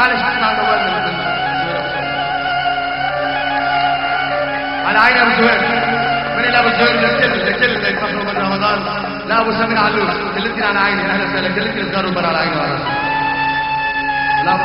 معلش اسمع دورنا على عين أبو زهير. من اللي أبو زهير؟ لكل لكل يفخروا من رمضان. لا أبو سمير علوش كلتنا على عيني أهلا وسهلا كلتنا الزهر برا على عيني ورا لا أبو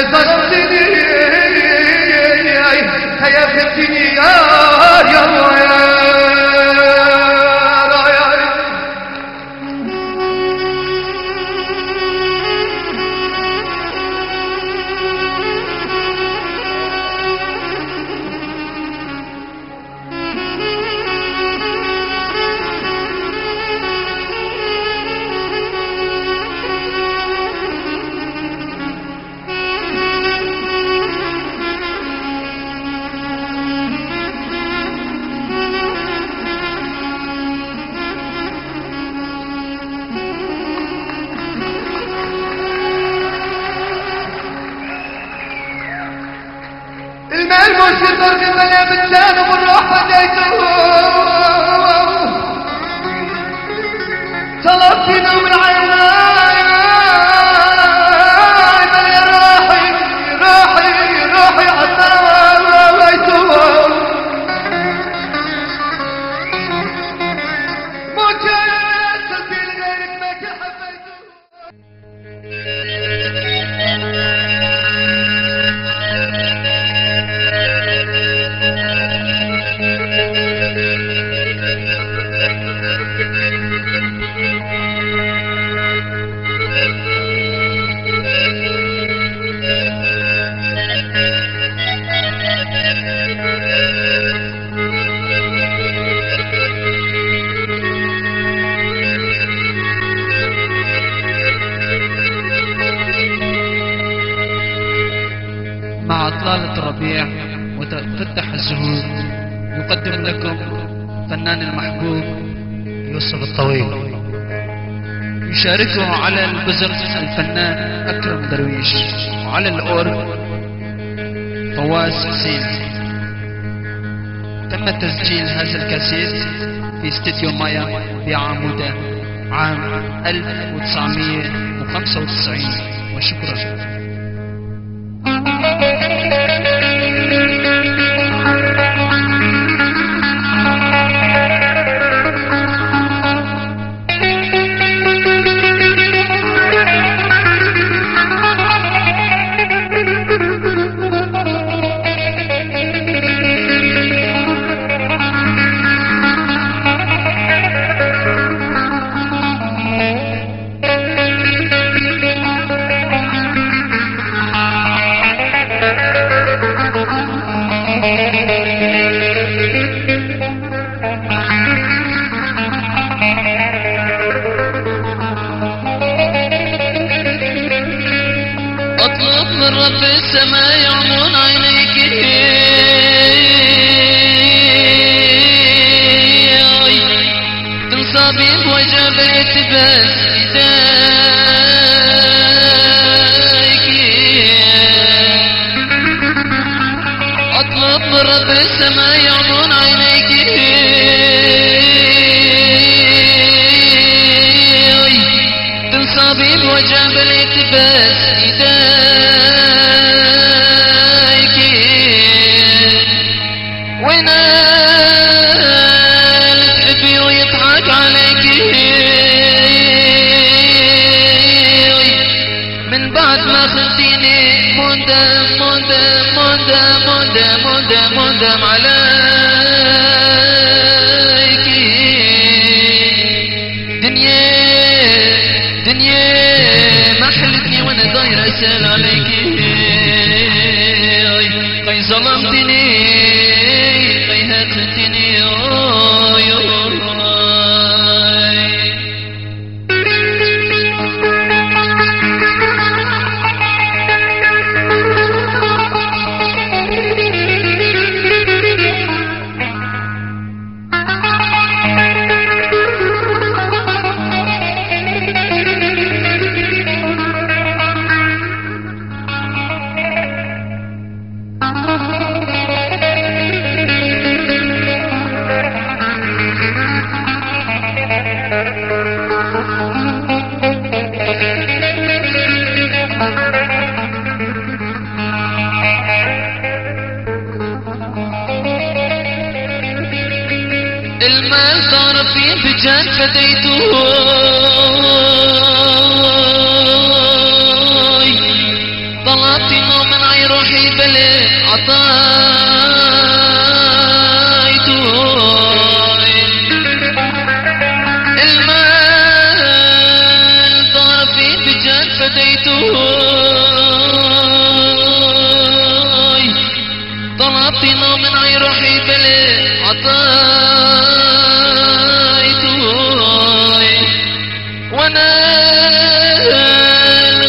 Seyfettin'i Seyfettin'i yar yar المال مش يضرب الملا بالجان والروح بديته طلبتنا من عيناي مع إطلالة الربيع وتفتح الزهور يقدم لكم فنان المحبوب يوسف الطويل. يشاركه على البزر الفنان أكرم درويش. وعلى الأورج فواز حسين. تم تسجيل هذا الكاسيت في استديو مايا بعمودة عام 1995 وشكرا. السماء يعمون عينيك تنصابي بوجبت بس اطلب من رب السماء يعمون عينيك تنصاب الطبيب وجاب الالتباس Father. المال دار في بجان فديته. طلبت نوم من عي روحي بلي عطايته المال دار في بجان فديته. طلبت نوم من عي روحي بلي عطايته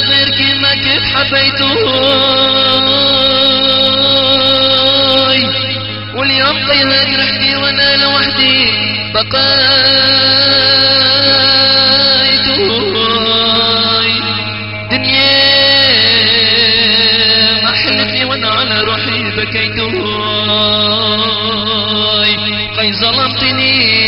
غير كما كيف حبيته واليوم قيهات رحتي وأنا لوحدي بقيته دنيا ما حلتني وأنا على روحي بكيته قي ظلمتني